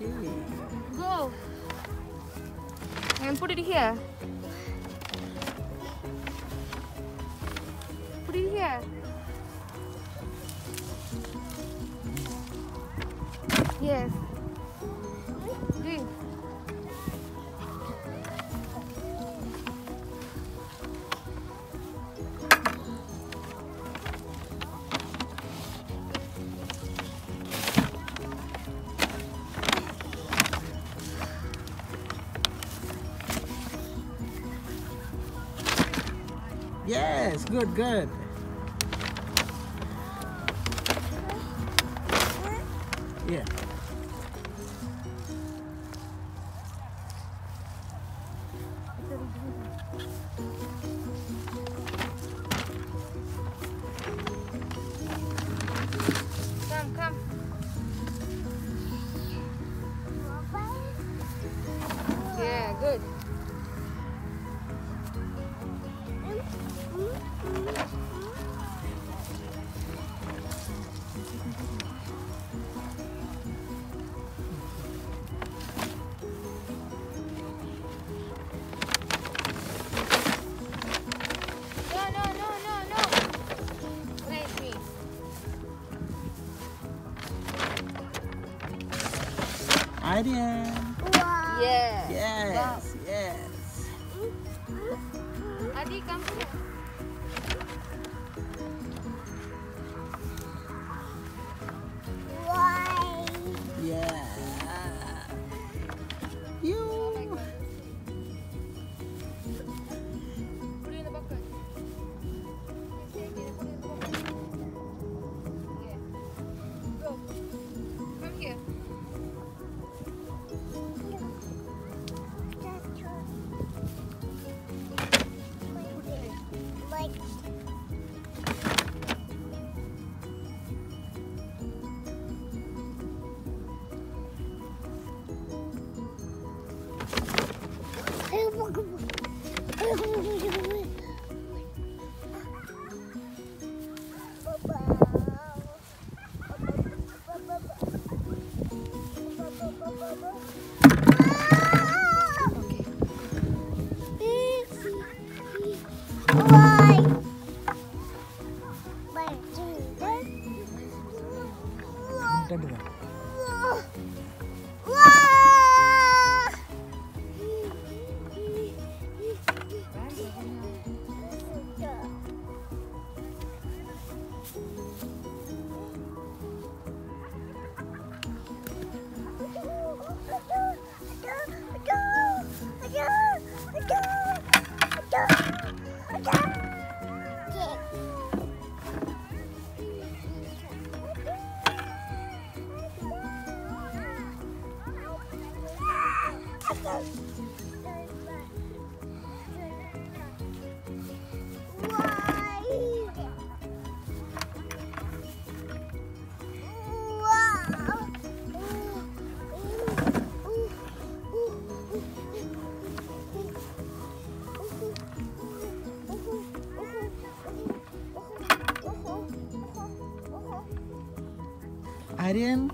Go. And put it here. Put it here. Yes. Yes, good, good. Yeah. Come, come. Yeah, good. Aryan. Yeah. Yes, yes. Adi, come here. Okay. Kita dengar. Aryan.